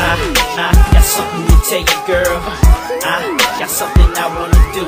I, I got something to tell you, girl. I got something I wanna do.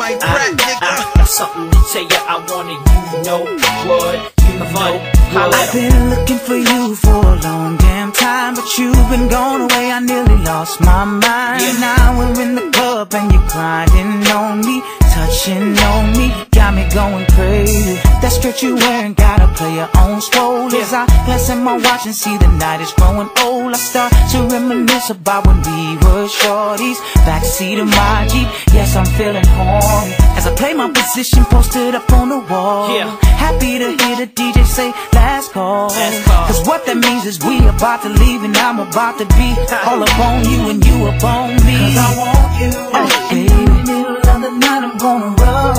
Mike I, Pratt, nigga. I got something to tell you. I wanna, you know what, you know what. I've been looking for you for a long damn time, but you've been gone away. I nearly lost my mind. Yeah. Now we're in the club and you're grinding on me, touching on me, got me going crazy. That skirt you wearing gotta play your own role. As I glance at my watch and see the night is growing old, I start to reminisce about when we were shorties. Backseat of my Jeep, yes I'm feeling horny. As I play my position posted up on the wall. Yeah. Happy to hear the DJ say last call. Last call. Cause what that means is we about to leave and I'm about to be all up on you and you up on me. Cause I want you. Oh, and night I'm gonna rub.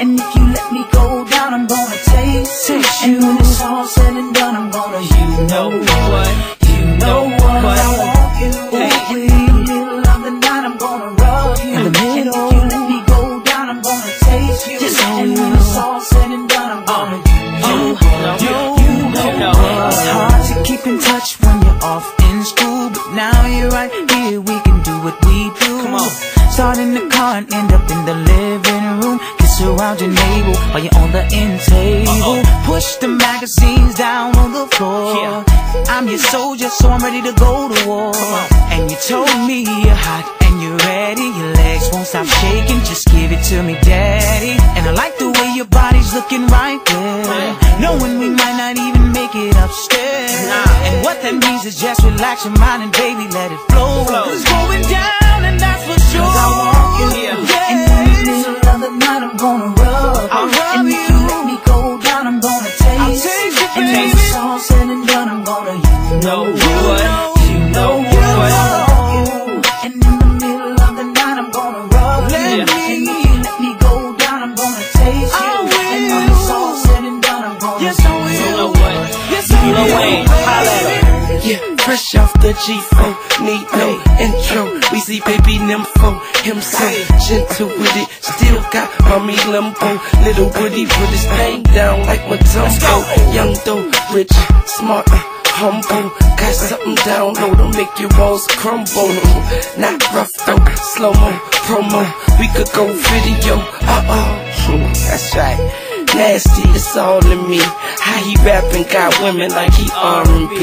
And if you let me go down, I'm gonna taste it. And when it's all said and done, I'm gonna, you know what? You know what? what? I want you. Hey. In the middle of the night, I'm gonna rub you. In the And if you let me go down, I'm gonna taste you. Just and when it's all said and done, I'm uh, gonna, uh, you, you know, you you know. know. It's hard to keep in touch when you're off in school, but now you're right here. We can do what we do. Come on. Start in the car and end up in the living room. Kiss around your navel while you're on the end table. Push the magazines down on the floor. Yeah. I'm your soldier, so I'm ready to go to war. And you told me you're hot and you're ready. Your legs won't stop shaking, just give it to me, daddy. And I like the way your body's looking right there. Knowing we might not even make it upstairs. And what that means is just relax your mind and baby, let it flow. It's going down and that's. I want you. Yeah. And in the middle of the night, I'm gonna rub. I'll rub and if you. you let me go down, I'm gonna taste. I'll taste it, And when it's all said and done, I'm gonna, you Know know, what? You know you what? know. And in the middle of the night, I'm gonna rub you. Let And me- if you let me go down, I'm gonna taste you. And when it's all said and done, I'm gonna, Yes, I will. You know what? Yes, I Lil will. Wayne, holla at her. Yeah, fresh off the G4, need no intro. Weezy baby nympho, him so gentle with it. Still got mommy limbo. Little Woody put his thing down like Mutombo. Young though, rich, smart, uh, humble. Got something down low to make your walls crumble. Not rough though, slow mo, promo. We could go video, uh oh. That's right. Nasty, it's all in me. How he rapping got women like he R&B.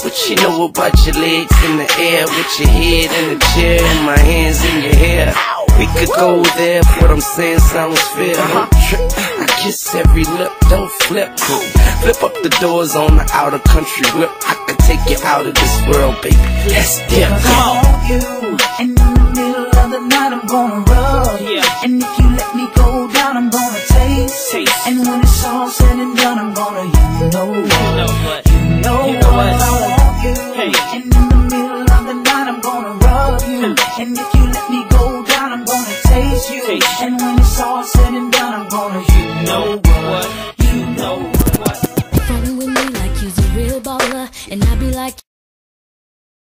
what you know about your legs in the air, with your head in the chair and my hands in your hair. We could go there if what I'm saying sounds fair. Uh-huh. Don't. I kiss every lip, don't flip. Flip up the doors on the outer country whip. I could take you out of this world, baby. Let's dip. Cause I want you. And in the middle of the night, I'm gonna rub. Yeah. And if you let me go down, I'm gonna taste. And when it's all said and done, I'm gonna, you know, You know what? you know, You know what what? I want you. Hey. And in the middle of the night, I'm gonna rub you. Hmm. and if